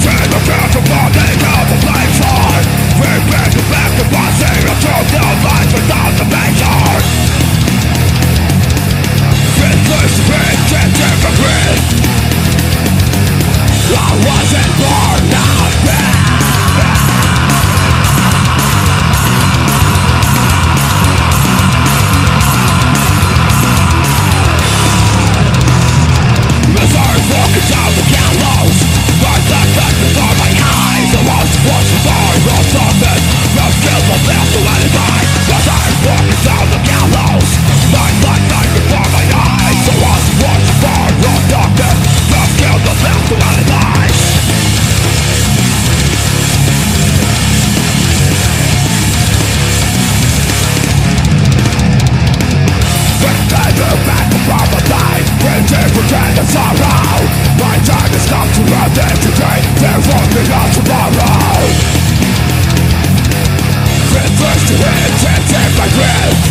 Turn the ground to bonding of the life end the sorrow My time is not to end it today There won't be no tomorrow Fit first to hit, fit in my grip